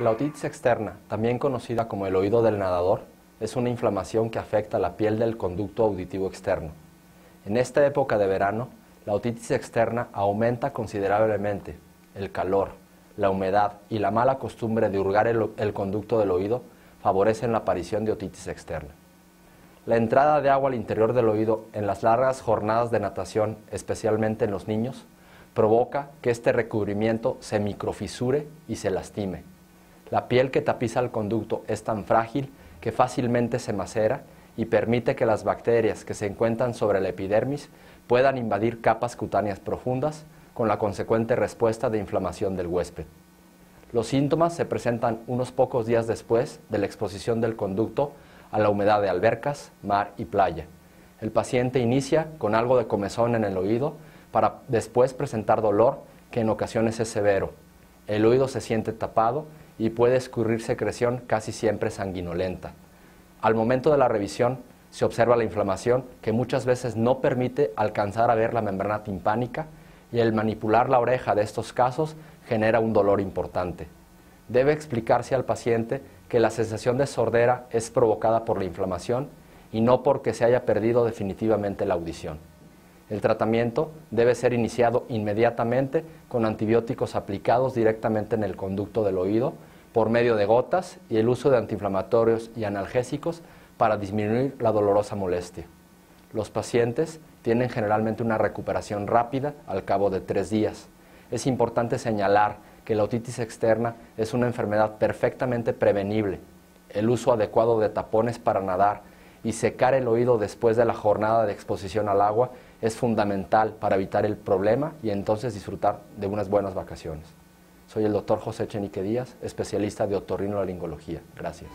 La otitis externa, también conocida como el oído del nadador, es una inflamación que afecta la piel del conducto auditivo externo. En esta época de verano, la otitis externa aumenta considerablemente. El calor, la humedad y la mala costumbre de hurgar el, el conducto del oído favorecen la aparición de otitis externa. La entrada de agua al interior del oído en las largas jornadas de natación, especialmente en los niños, provoca que este recubrimiento se microfisure y se lastime. La piel que tapiza el conducto es tan frágil que fácilmente se macera y permite que las bacterias que se encuentran sobre la epidermis puedan invadir capas cutáneas profundas con la consecuente respuesta de inflamación del huésped. Los síntomas se presentan unos pocos días después de la exposición del conducto a la humedad de albercas, mar y playa. El paciente inicia con algo de comezón en el oído para después presentar dolor que en ocasiones es severo. El oído se siente tapado y puede escurrir secreción casi siempre sanguinolenta. Al momento de la revisión se observa la inflamación que muchas veces no permite alcanzar a ver la membrana timpánica y el manipular la oreja de estos casos genera un dolor importante. Debe explicarse al paciente que la sensación de sordera es provocada por la inflamación y no porque se haya perdido definitivamente la audición. El tratamiento debe ser iniciado inmediatamente con antibióticos aplicados directamente en el conducto del oído por medio de gotas y el uso de antiinflamatorios y analgésicos para disminuir la dolorosa molestia. Los pacientes tienen generalmente una recuperación rápida al cabo de tres días. Es importante señalar que la otitis externa es una enfermedad perfectamente prevenible. El uso adecuado de tapones para nadar y secar el oído después de la jornada de exposición al agua es fundamental para evitar el problema y entonces disfrutar de unas buenas vacaciones. Soy el doctor José Chenique Díaz, especialista de otorrinolaringología. Gracias.